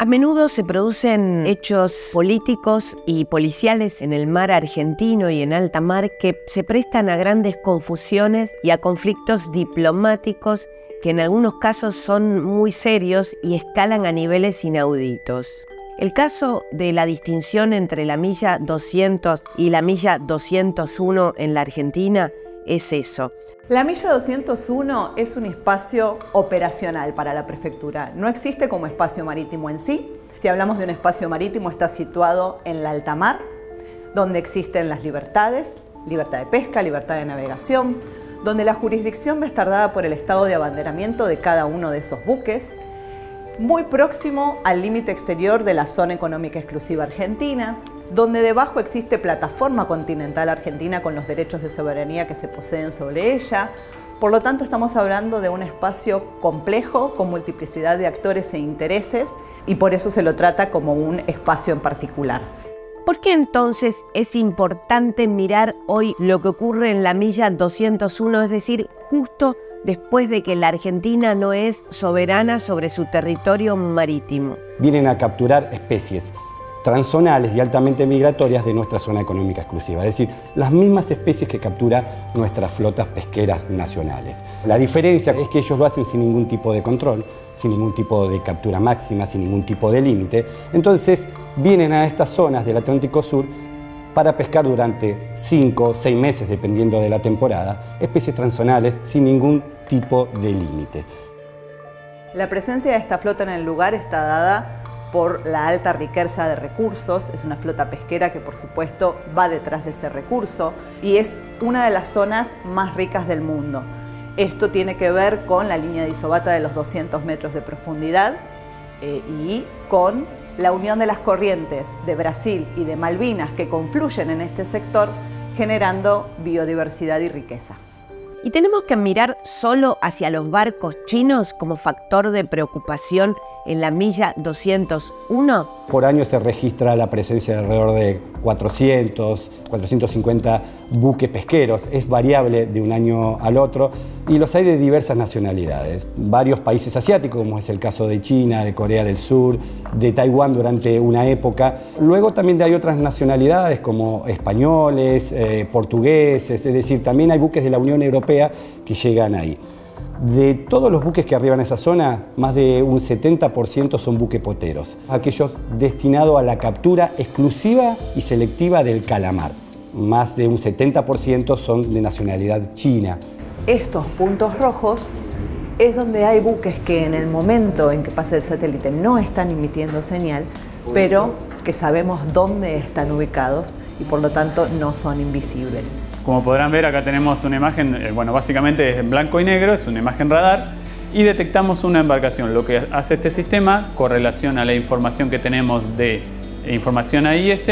A menudo se producen hechos políticos y policiales en el mar argentino y en alta mar que se prestan a grandes confusiones y a conflictos diplomáticos que en algunos casos son muy serios y escalan a niveles inauditos. El caso de la distinción entre la milla 200 y la milla 201 en la Argentina es eso. La milla 201 es un espacio operacional para la prefectura. No existe como espacio marítimo en sí. Si hablamos de un espacio marítimo, está situado en la alta mar, donde existen las libertades, libertad de pesca, libertad de navegación, donde la jurisdicción va a estar dada por el estado de abanderamiento de cada uno de esos buques, muy próximo al límite exterior de la zona económica exclusiva argentina, donde debajo existe plataforma continental argentina con los derechos de soberanía que se poseen sobre ella. Por lo tanto, estamos hablando de un espacio complejo, con multiplicidad de actores e intereses, y por eso se lo trata como un espacio en particular. ¿Por qué entonces es importante mirar hoy lo que ocurre en la milla 201, es decir, justo después de que la Argentina no es soberana sobre su territorio marítimo? Vienen a capturar especies transzonales y altamente migratorias de nuestra zona económica exclusiva, es decir, las mismas especies que captura nuestras flotas pesqueras nacionales. La diferencia es que ellos lo hacen sin ningún tipo de control, sin ningún tipo de captura máxima, sin ningún tipo de límite. Entonces vienen a estas zonas del Atlántico Sur para pescar durante 5 o 6 meses, dependiendo de la temporada, especies transzonales sin ningún tipo de límite. La presencia de esta flota en el lugar está dada por la alta riqueza de recursos, es una flota pesquera que por supuesto va detrás de ese recurso y es una de las zonas más ricas del mundo. Esto tiene que ver con la línea de isobata de los 200 metros de profundidad eh, y con la unión de las corrientes de Brasil y de Malvinas que confluyen en este sector generando biodiversidad y riqueza. ¿Y tenemos que mirar solo hacia los barcos chinos como factor de preocupación en la milla 201? Por año se registra la presencia de alrededor de 400, 450 buques pesqueros. Es variable de un año al otro y los hay de diversas nacionalidades. Varios países asiáticos, como es el caso de China, de Corea del Sur, de Taiwán durante una época. Luego también hay otras nacionalidades como españoles, eh, portugueses, es decir, también hay buques de la Unión Europea que llegan ahí. De todos los buques que arriban a esa zona, más de un 70% son buquepoteros, aquellos destinados a la captura exclusiva y selectiva del calamar. Más de un 70% son de nacionalidad china. Estos puntos rojos es donde hay buques que en el momento en que pasa el satélite no están emitiendo señal, pero que sabemos dónde están ubicados y por lo tanto no son invisibles. Como podrán ver acá tenemos una imagen, eh, bueno básicamente es en blanco y negro, es una imagen radar y detectamos una embarcación. Lo que hace este sistema correlaciona la información que tenemos de información AIS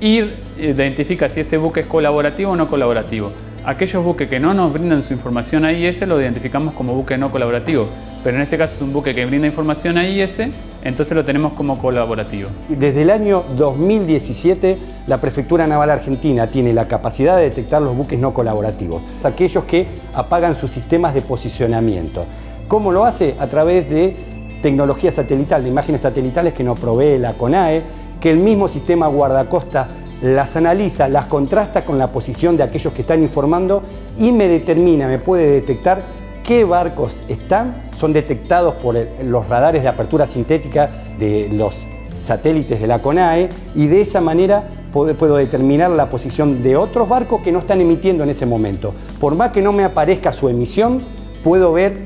y identifica si ese buque es colaborativo o no colaborativo. Aquellos buques que no nos brindan su información AIS lo identificamos como buque no colaborativo, pero en este caso es un buque que brinda información AIS, entonces lo tenemos como colaborativo. Desde el año 2017, la Prefectura Naval Argentina tiene la capacidad de detectar los buques no colaborativos, aquellos que apagan sus sistemas de posicionamiento. ¿Cómo lo hace? A través de tecnología satelital, de imágenes satelitales que nos provee la CONAE, que el mismo sistema guardacosta las analiza, las contrasta con la posición de aquellos que están informando y me determina, me puede detectar qué barcos están, son detectados por los radares de apertura sintética de los satélites de la CONAE y de esa manera puedo, determinar la posición de otros barcos que no están emitiendo en ese momento. Por más que no me aparezca su emisión, puedo ver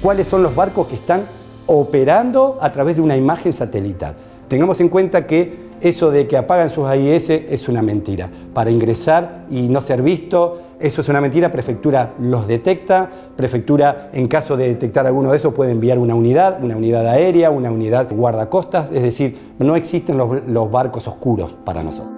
cuáles son los barcos que están operando a través de una imagen satelital. Tengamos en cuenta que eso de que apagan sus AIS es una mentira. Para ingresar y no ser visto, eso es una mentira. Prefectura los detecta. Prefectura, en caso de detectar alguno de esos, puede enviar una unidad, una unidad aérea, una unidad guardacostas. Es decir, no existen los, los barcos oscuros para nosotros.